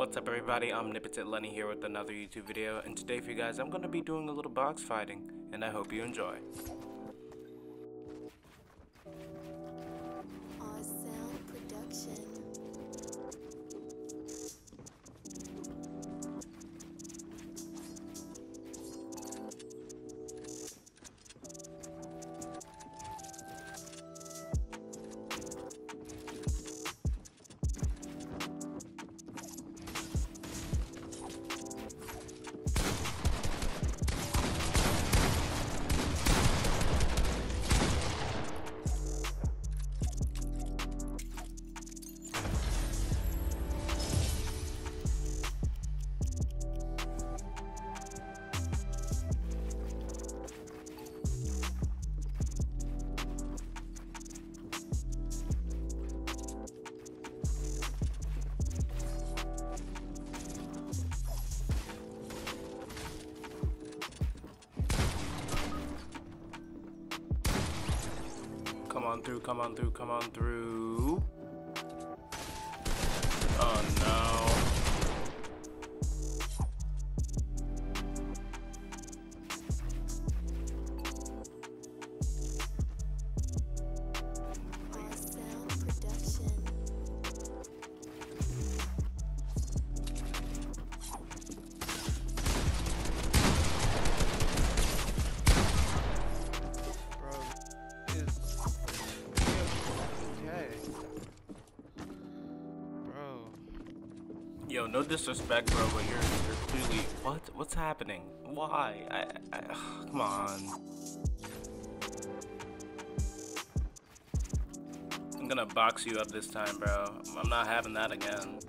What's up everybody, I'm Omnipotent Lenny here with another YouTube video, and today for you guys I'm going to be doing a little box fighting, and I hope you enjoy. On through, come on through, come on through. Oh no. Yo, no disrespect, bro, but you're, you're clearly what? What's happening? Why? I, I come on. I'm gonna box you up this time, bro. I'm not having that again.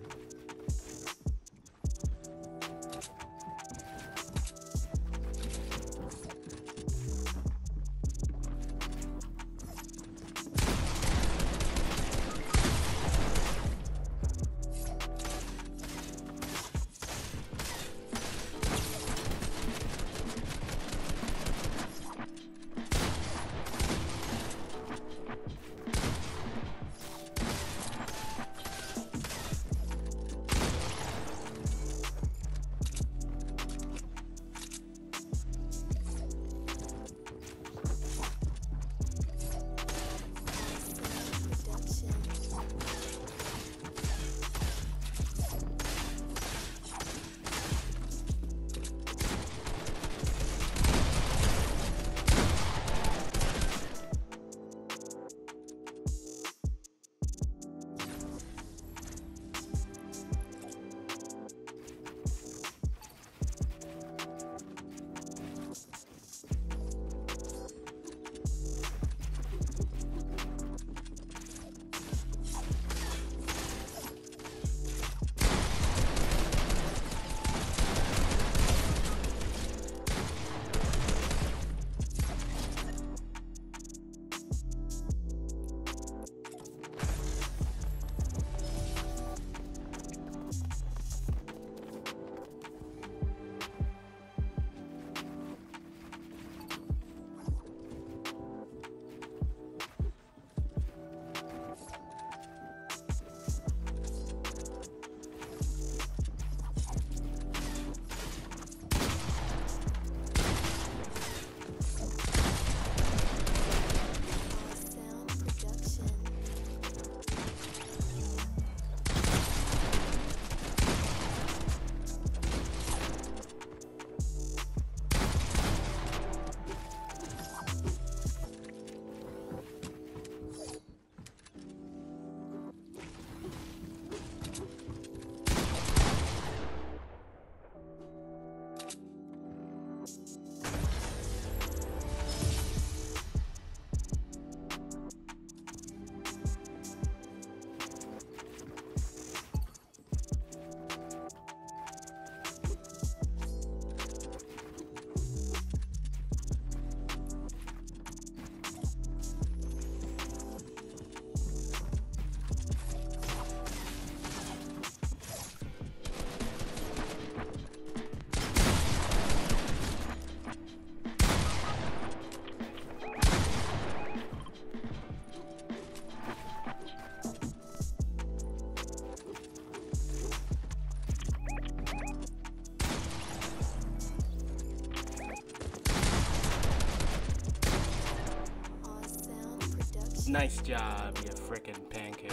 Nice job, you frickin' pancake.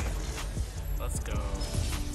Let's go.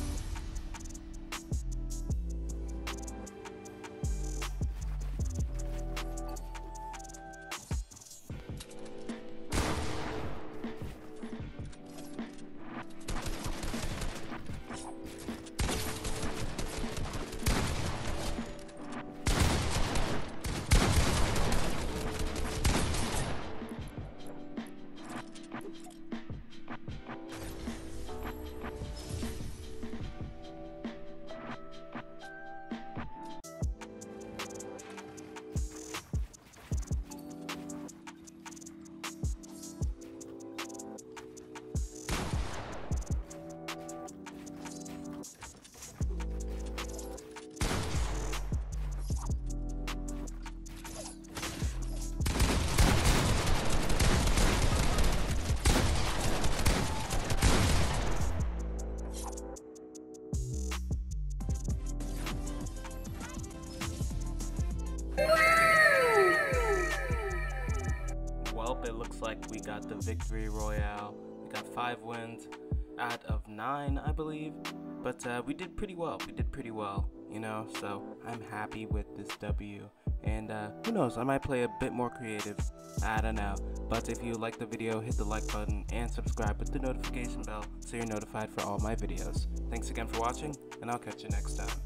We got the victory royale. We got five wins out of nine, I believe. But uh, we did pretty well. We did pretty well, you know. So I'm happy with this W. And uh, who knows? I might play a bit more creative. I don't know. But if you like the video, hit the like button and subscribe with the notification bell so you're notified for all my videos. Thanks again for watching, and I'll catch you next time.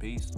Peace.